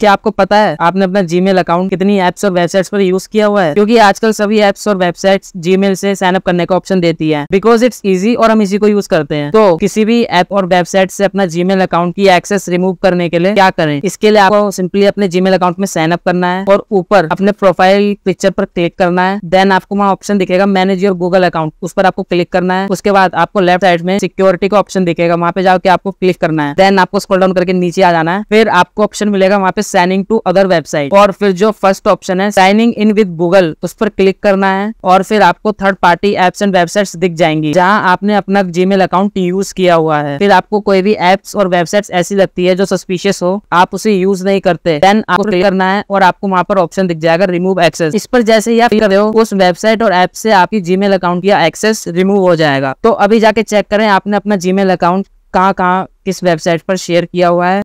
क्या आपको पता है आपने अपना जीमेल अकाउंट कितनी एप्स और वेबसाइट्स पर यूज़ किया हुआ है? क्योंकि आजकल सभी एप्स और वेबसाइट्स जीमेल से साइन अप करने का ऑप्शन देती है। बिकॉज़ इट्स इजी और हम इसी को यूज़ करते हैं। तो किसी भी ऐप और वेबसाइट से अपना जीमेल अकाउंट की एक्सेस रिमूव करने के लिए क्या करें? इसके लिए आपको सिंपली अपने जीमेल अकाउंट में साइन अप करना है और ऊपर अपने प्रोफ़ाइल पिक्चर पर क्लिक करना है। देन आपको वहाँ ऑप्शन दिखेगा मैनेज योर गूगल अकाउंट उस पर आपको क्लिक करना है। उसके बाद आपको लेफ़्ट साइड में सिक्योरिटी का ऑप्शन दिखेगा। वहाँ पे जाकर आपको क्लिक करना है। देन आपको स्क्रॉल डाउन करके नीचे आ जाना है। फिर आपको ऑप्शन मिलेगा वहाँ पे साइनिंग टू अदर वेबसाइट और फिर जो फ़र्स्ट ऑप्शन है साइनिंग इन विद गूगल उस पर क्लिक करना है और फिर आपको third party apps and websites दिख जाएँगी, जहाँ आपने अपना जीमेल अकाउंट यूज़ किया हुआ है। फिर आपको कोई भी एप्स और वेबसाइट्स ऐसी लगती है जो सस्पिशियस हो, आप उसे यूज़ नहीं करते। देन आपको क्लिक करना है और आपको वहाँ पर ऑप्शन दिख जाएगा रिमूव एक्सेस इस पर जैसे ही आप कर रहे हो, उस वेबसाइट और ऐप से आपकी जीमेल अकाउंट या एक्सेस रिमूव हो जाएगा। तो अभी जाके चेक करें, आपने अपना जीमेल अकाउंट कहाँ कहाँ किस वेबसाइट पर शेयर किया हुआ है।